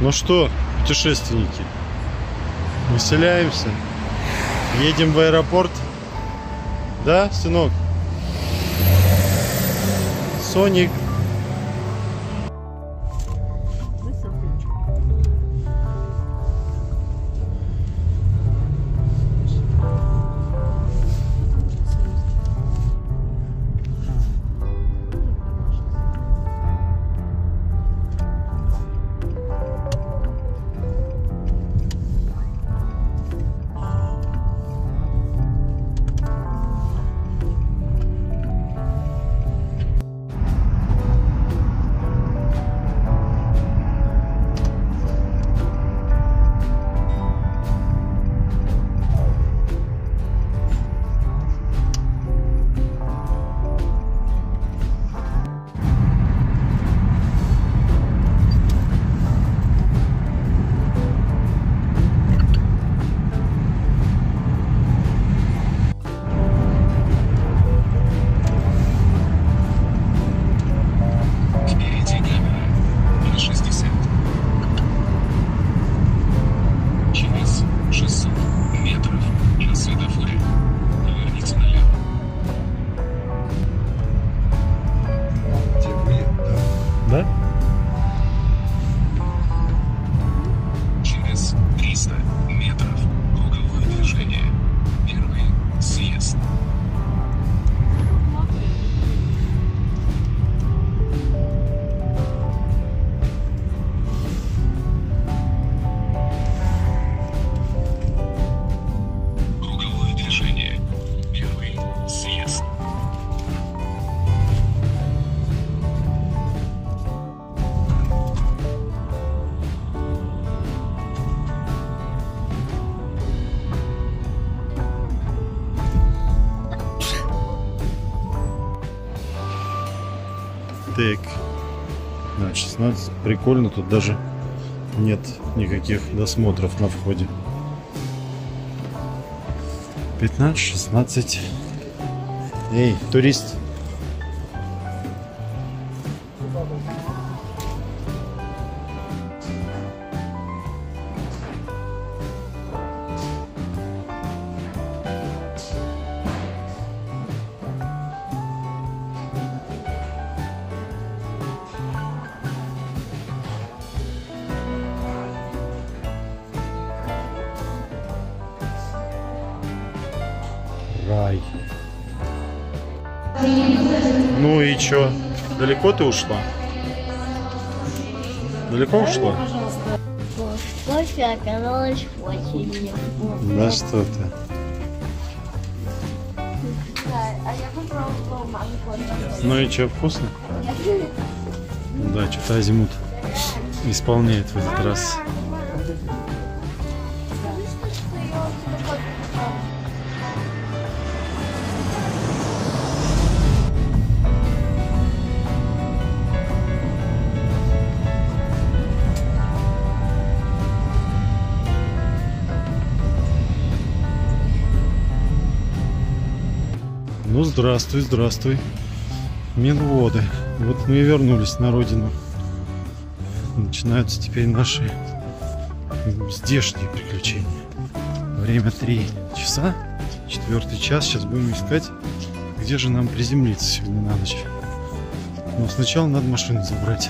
Ну что, путешественники, выселяемся, едем в аэропорт. Да, сынок? Соник. Да? Так. На 16. Прикольно, тут даже нет никаких досмотров на входе. 15, 16. Эй, турист. Рай. Ну и чё? Далеко ты ушла? Далеко ушла? Кофе оказалось очень невкусно. Да что ты. А. Ну и чё, вкусно? Да, что-то Азимут исполняет в этот раз. Ну, здравствуй, здравствуй. Минводы. Вот мы и вернулись на родину. Начинаются теперь наши здешние приключения. Время 3 часа, четвертый час. Сейчас будем искать, где же нам приземлиться сегодня на ночь. Но сначала надо машину забрать.